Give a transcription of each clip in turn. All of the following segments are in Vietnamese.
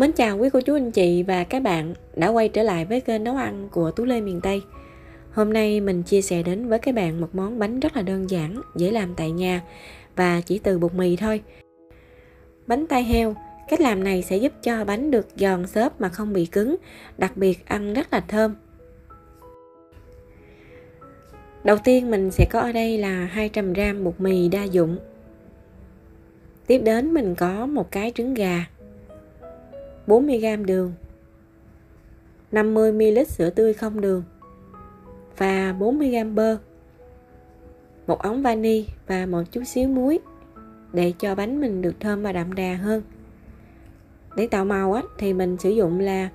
Mến chào quý cô chú anh chị và các bạn đã quay trở lại với kênh nấu ăn của Tú Lê miền Tây. Hôm nay mình chia sẻ đến với các bạn một món bánh rất là đơn giản, dễ làm tại nhà và chỉ từ bột mì thôi. Bánh tai heo, cách làm này sẽ giúp cho bánh được giòn xốp mà không bị cứng, đặc biệt ăn rất là thơm. Đầu tiên mình sẽ có ở đây là 200g bột mì đa dụng. Tiếp đến mình có một cái trứng gà 40g đường 50ml sữa tươi không đường và 40g bơ một ống vani và một chút xíu muối để cho bánh mình được thơm và đậm đà hơn. Để tạo màu á, thì mình sử dụng là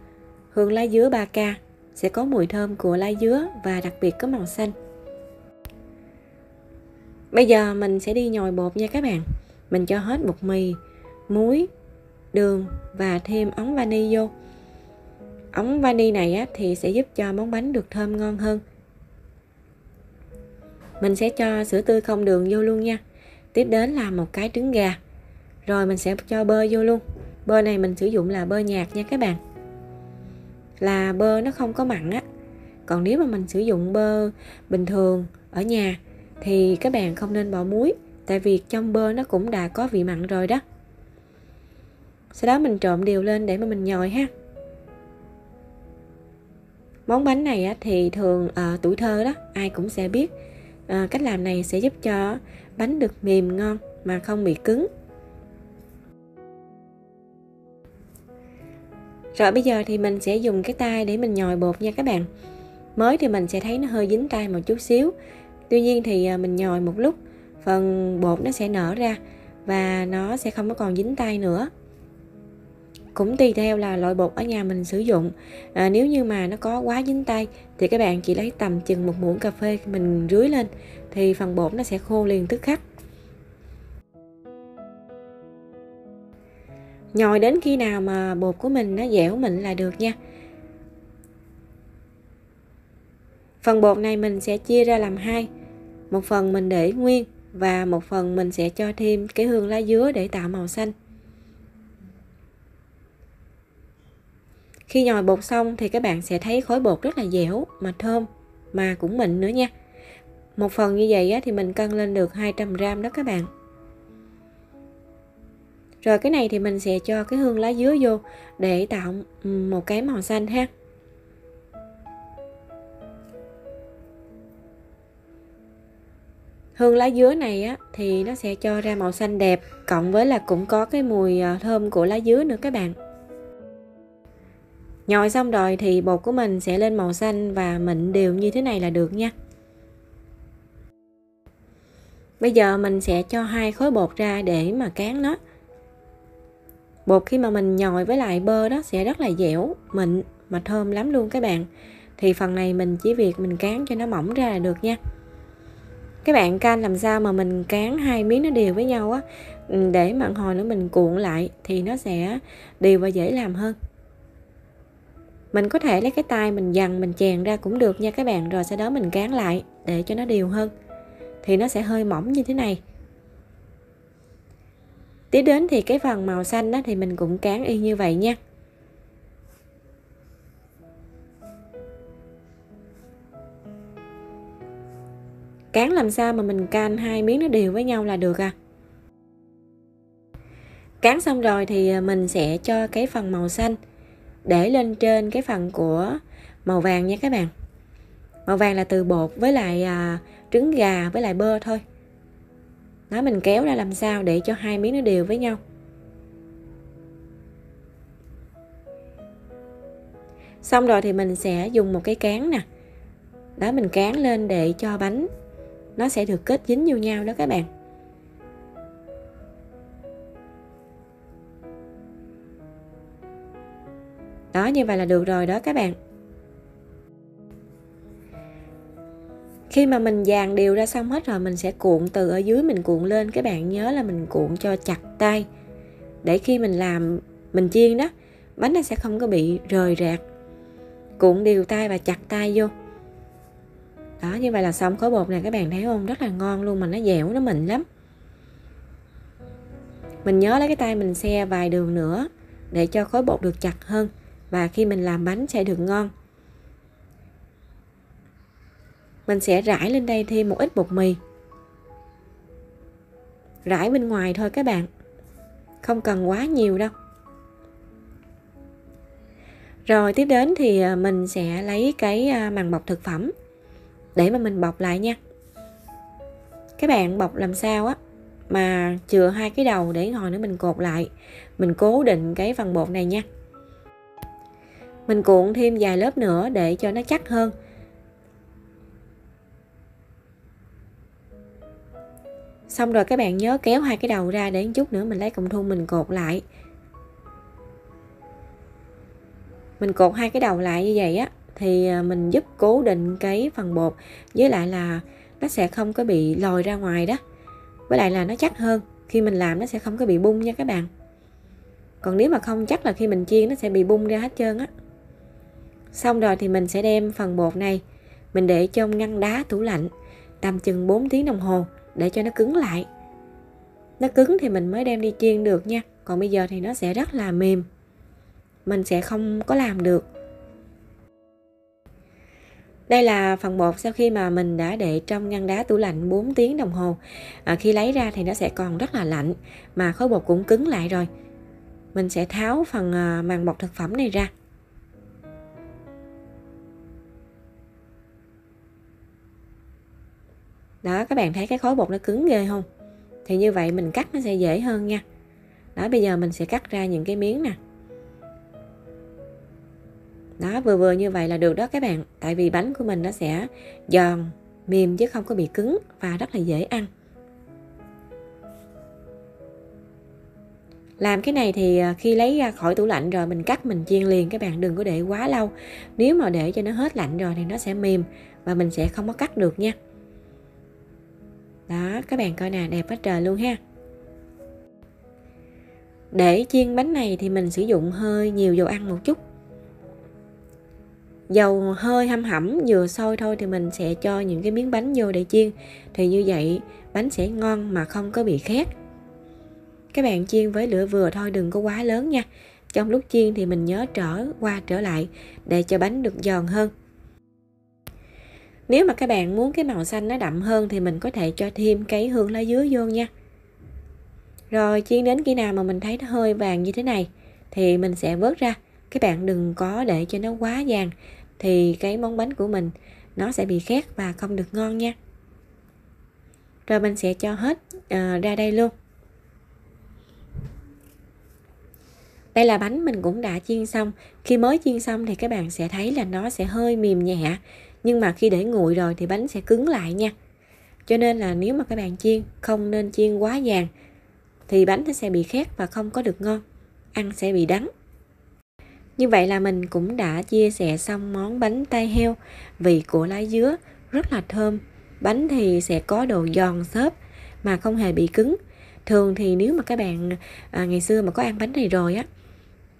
hương lá dứa 3K sẽ có mùi thơm của lá dứa và đặc biệt có màu xanh. Bây giờ mình sẽ đi nhồi bột nha các bạn. Mình cho hết bột mì muối đường và thêm ống vani vô. Ống vani này á, thì sẽ giúp cho món bánh được thơm ngon hơn. Mình sẽ cho sữa tươi không đường vô luôn nha. Tiếp đến là một cái trứng gà. Rồi mình sẽ cho bơ vô luôn. Bơ này mình sử dụng là bơ nhạt nha các bạn. Là bơ nó không có mặn á. Còn nếu mà mình sử dụng bơ bình thường ở nhà thì các bạn không nên bỏ muối tại vì trong bơ nó cũng đã có vị mặn rồi đó sau đó mình trộn đều lên để mà mình nhồi ha. Món bánh này á, thì thường à, tuổi thơ đó ai cũng sẽ biết. À, cách làm này sẽ giúp cho bánh được mềm ngon mà không bị cứng. Rồi bây giờ thì mình sẽ dùng cái tay để mình nhồi bột nha các bạn. Mới thì mình sẽ thấy nó hơi dính tay một chút xíu. Tuy nhiên thì ờ, mình nhồi một lúc phần bột nó sẽ nở ra và nó sẽ không có còn dính tay nữa cũng tùy theo là loại bột ở nhà mình sử dụng. À, nếu như mà nó có quá dính tay thì các bạn chỉ lấy tầm chừng một muỗng cà phê mình rưới lên thì phần bột nó sẽ khô liền tức khắc. Nhồi đến khi nào mà bột của mình nó dẻo mịn là được nha. Phần bột này mình sẽ chia ra làm hai. Một phần mình để nguyên và một phần mình sẽ cho thêm cái hương lá dứa để tạo màu xanh. Khi nhồi bột xong thì các bạn sẽ thấy khối bột rất là dẻo mà thơm, mà cũng mịn nữa nha. Một phần như vậy thì mình cân lên được 200g đó các bạn. Rồi cái này thì mình sẽ cho cái hương lá dứa vô để tạo một cái màu xanh ha. Hương lá dứa này á thì nó sẽ cho ra màu xanh đẹp, cộng với là cũng có cái mùi ờ, thơm của lá dứa nữa các bạn nhồi xong rồi thì bột của mình sẽ lên màu xanh và mịn đều như thế này là được nha. Bây giờ mình sẽ cho hai khối bột ra để mà cán nó. Bột khi mà mình nhồi với lại bơ đó sẽ rất là dẻo, mịn mà thơm lắm luôn các bạn. Thì phần này mình chỉ việc mình cán cho nó mỏng ra là được nha. Các bạn canh làm sao mà mình cán hai miếng nó đều với nhau á. Ừ, để mặn hồi nữa mình cuộn lại thì nó sẽ đều và dễ làm hơn mình có thể lấy cái tay mình dằn, mình chèn ra cũng được nha các bạn. Rồi sau đó mình cán lại để cho nó đều hơn. Thì nó sẽ hơi mỏng như thế này. Tiếp đến thì cái phần màu xanh đó thì mình cũng cán y như vậy nha. Cán làm sao mà mình can hai miếng nó đều với nhau là được à? Cán xong rồi thì mình sẽ cho cái phần màu xanh để lên trên cái phần của màu vàng nha các bạn. Màu vàng là từ bột với lại à, trứng gà với lại bơ thôi. Đó mình kéo ra làm sao để cho hai miếng nó đều với nhau. Xong rồi thì mình sẽ dùng một cái cán nè. Đó mình cán lên để cho bánh nó sẽ được kết dính vô nhau đó các bạn. Đó như vậy là được rồi đó các bạn. Khi mà mình dàn đều ra xong hết rồi, mình sẽ cuộn từ ở dưới mình cuộn lên. Các bạn nhớ là mình cuộn cho chặt tay. Để khi mình làm, mình chiên đó, bánh nó sẽ không có bị rời rạc. Cuộn đều tay và chặt tay vô. Đó, như vậy là xong khối bột này. Các bạn thấy không? Rất là ngon luôn mà nó dẻo, nó mịn lắm. Mình nhớ lấy cái tay mình xe vài đường nữa để cho khối bột được chặt hơn và khi mình làm bánh sẽ được ngon. Mình sẽ rải lên đây thêm một ít bột mì. Rải bên ngoài thôi các bạn. Không cần quá nhiều đâu. Rồi tiếp đến thì à, mình sẽ lấy cái à, màng bọc thực phẩm để mà mình bọc lại nha. Các bạn bọc làm sao á? Mà chừa hai cái đầu để hồi nữa mình cột lại. Mình cố định cái phần bột này nha mình cuộn thêm vài lớp nữa để cho nó chắc hơn. Xong rồi các bạn nhớ kéo hai cái đầu ra để chút nữa mình lấy cọng thun mình cột lại. Mình cột hai cái đầu lại như vậy á, thì à, mình giúp cố định cái phần bột, với lại là nó sẽ không có bị lòi ra ngoài đó. Với lại là nó chắc hơn, khi mình làm nó sẽ không có bị bung nha các bạn. Còn nếu mà không chắc là khi mình chiên nó sẽ bị bung ra hết trơn á xong rồi thì mình sẽ đem phần bột này mình để trong ngăn đá tủ lạnh tầm chừng 4 tiếng đồng hồ để cho nó cứng lại. Nó cứng thì mình mới đem đi chiên được nha còn bây giờ thì nó sẽ rất là mềm. Mình sẽ không có làm được. Đây là phần bột sau khi mà mình đã để trong ngăn đá tủ lạnh 4 tiếng đồng hồ. À, khi lấy ra thì nó sẽ còn rất là lạnh mà khối bột cũng cứng lại rồi. Mình sẽ tháo phần à, màng bọc thực phẩm này ra. Đó, các bạn thấy cái khối bột nó cứng ghê không? Thì như vậy mình cắt nó sẽ dễ hơn nha. Đó, bây giờ mình sẽ cắt ra những cái miếng nè. Đó, vừa vừa như vậy là được đó các bạn. Tại vì bánh của mình nó sẽ giòn, mềm chứ không có bị cứng và rất là dễ ăn. Làm cái này thì à, khi lấy ra khỏi tủ lạnh rồi mình cắt mình chiên liền các bạn, đừng có để quá lâu. Nếu mà để cho nó hết lạnh rồi thì nó sẽ mềm và mình sẽ không có cắt được nha đó, các bạn coi nè, đẹp quá trời luôn ha. Để chiên bánh này thì mình sử dụng hơi nhiều dầu ăn một chút. Dầu hơi hâm hẩm vừa sôi thôi thì mình sẽ cho những cái miếng bánh vô để chiên. Thì như vậy, bánh sẽ ngon mà không có bị khét. Các bạn chiên với lửa vừa thôi, đừng có quá lớn nha. Trong lúc chiên thì mình nhớ trở qua trở lại để cho bánh được giòn hơn nếu mà các bạn muốn cái màu xanh nó đậm hơn thì mình có thể cho thêm cái hương lá dứa vô nha. Rồi chiên đến khi nào mà mình thấy nó hơi vàng như thế này thì mình sẽ vớt ra. Các bạn đừng có để cho nó quá vàng thì cái món bánh của mình nó sẽ bị khét và không được ngon nha. Rồi mình sẽ cho hết à, ra đây luôn. Đây là bánh mình cũng đã chiên xong. Khi mới chiên xong thì các bạn sẽ thấy là nó sẽ hơi mềm nhẹ nhưng mà khi để nguội rồi thì bánh sẽ cứng lại nha. Cho nên là nếu mà các bạn chiên không nên chiên quá vàng thì bánh nó sẽ bị khét và không có được ngon ăn sẽ bị đắng. Như vậy là mình cũng đã chia sẻ xong món bánh tay heo vị của lá dứa rất là thơm. Bánh thì sẽ có độ giòn xốp mà không hề bị cứng. Thường thì nếu mà các bạn à, ngày xưa mà có ăn bánh này rồi á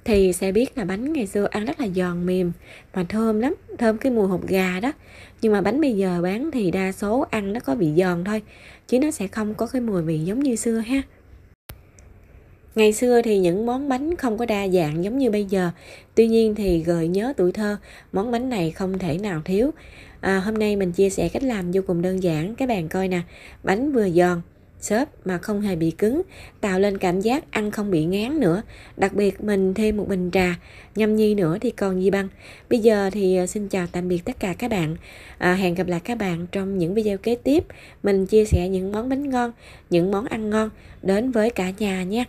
thì sẽ biết là bánh ngày xưa ăn rất là giòn mềm và thơm lắm thơm cái mùi hột gà đó nhưng mà bánh bây giờ bán thì đa số ăn nó có vị giòn thôi chứ nó sẽ không có cái mùi vị giống như xưa ha Ngày xưa thì những món bánh không có đa dạng giống như bây giờ. Tuy nhiên thì gợi nhớ tuổi thơ, món bánh này không thể nào thiếu. À, hôm nay mình chia sẻ cách làm vô cùng đơn giản. Các bạn coi nè, bánh vừa giòn, xốp mà không hề bị cứng, tạo lên cảm giác ăn không bị ngán nữa. Đặc biệt mình thêm một bình trà, nhâm nhi nữa thì còn gì bằng. Bây giờ thì ờ, xin chào tạm biệt tất cả các bạn. À, hẹn gặp lại các bạn trong những video kế tiếp. Mình chia sẻ những món bánh ngon, những món ăn ngon đến với cả nhà nhé.